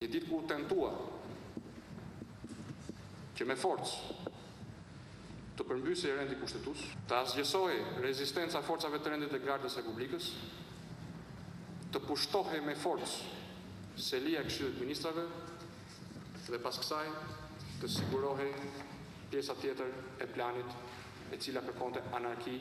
Një ditë ku u tentua që me forcë të përmbysej rendi kushtetues, të asgjësohej rezistenca e forcave të rendit dhe Gardës së Republikës, të pushtohej me forcë selia e Këshillit të Ministrave dhe pas kësaj të sigurohej pjesa tjetër e planit e cila kërkonte anarki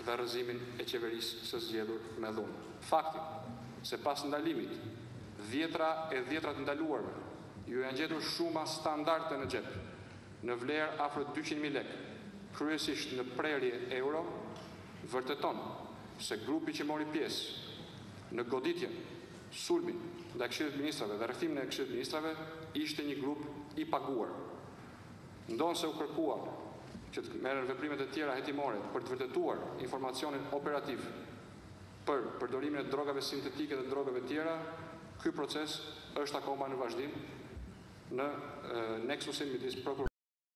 dhe rrëzimin e qeverisë së zgjedhur me dhunë. Fakti se pas ndalimit dhjetra e dhjetra të ndaluarve ju janë gjetur shuma standarde në xhep, në vlerë afro dyqind mijë lekë, kryesisht në prerje euro, vërteton se grupi që mori pjesë në goditjen, sulmin, ndaj Këshillit të Ministrave dhe rrethimin e Këshillit të Ministrave ishte një grup i paguar Ndonëse u kërkua që të merren veprime të tjera hetimore për të vërtetuar informacionin operativ për përdorimin e drogave sintetike dhe drogave tjera, ky proces është akoma në vazhdim në neksusin midis Prokurorisë.